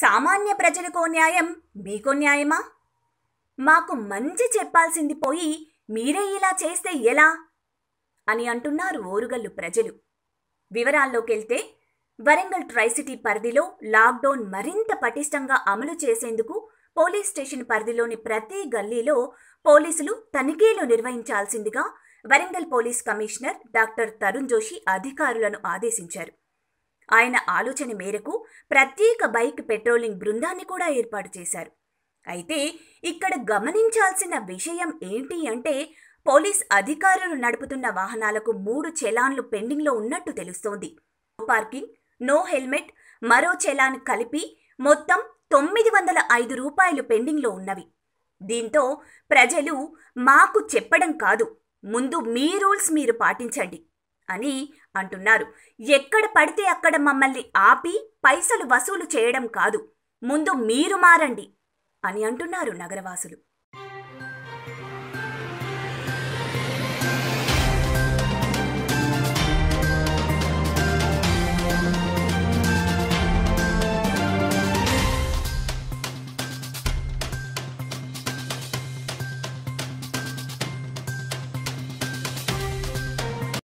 సామాన్య ప్రజలకో న్యాయం మీకో న్యాయమా? మాకు మంచి చెప్పాల్సింది పోయి మీరే ఇలా చేస్తే ఎలా? అని అంటున్నారు ఓరుగల్లు ప్రజలు. వివరాల్లోకెళ్తే వరంగల్ ట్రైసిటీ పరిధిలో లాక్డౌన్ మరింత పటిష్టంగా అమలు చేసేందుకు పోలీస్ స్టేషన్ పరిధిలోని ప్రతి గల్లీలో పోలీసులు తనిఖీలు నిర్వహించాల్సిందిగా Warangal police commissioner doctor Tarun Joshi అధికారులను ఆదేశించారు. ఆయన ఆలోచన మేరకు ప్రత్యేక బైక్ పెట్రోలింగ్ బృందాన్ని కూడా ఏర్పాటు చేశారు. అయితే ఇక్కడ గమనించాల్సిన విషయం ఏంటి అంటే పోలీస్ అధికారులు నడుపుతున్న వాహనాలకు మూడు చెలాన్లు పెండింగ్లో ఉన్నట్టు తెలుస్తోంది. నో పార్కింగ్ నో హెల్మెట్ మరో చెలాన్ కలిపి మొత్తం తొమ్మిది వందల ఐదు రూపాయలు పెండింగ్లో ఉన్నవి. దీంతో ప్రజలు మాకు చెప్పడం కాదు ముందు మీ రూల్స్ మీరు పాటించండి. అని అంటున్నారు. ఎక్కడ పడితే అక్కడ మమ్మల్ని ఆపి పైసలు వసూలు చేయడం కాదు. ముందు మీరు మారండి అని అంటున్నారు నగరవాసులు.